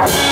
Yes!